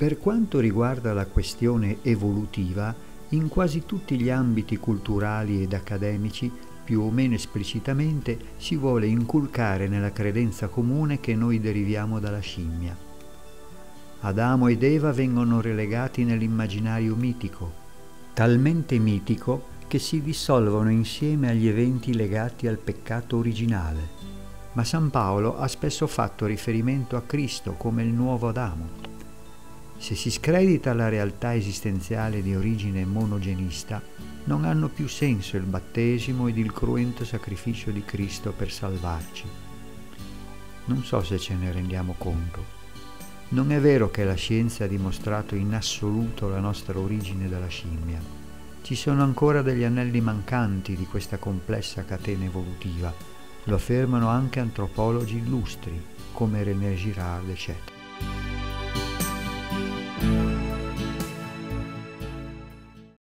Per quanto riguarda la questione evolutiva, in quasi tutti gli ambiti culturali ed accademici, più o meno esplicitamente, si vuole inculcare nella credenza comune che noi deriviamo dalla scimmia. Adamo ed Eva vengono relegati nell'immaginario mitico, talmente mitico che si dissolvono insieme agli eventi legati al peccato originale. Ma San Paolo ha spesso fatto riferimento a Cristo come il nuovo Adamo. Se si scredita la realtà esistenziale di origine monogenista, non hanno più senso il battesimo ed il cruento sacrificio di Cristo per salvarci. Non so se ce ne rendiamo conto. Non è vero che la scienza ha dimostrato in assoluto la nostra origine dalla scimmia. Ci sono ancora degli anelli mancanti di questa complessa catena evolutiva. Lo affermano anche antropologi illustri come René Girard, eccetera.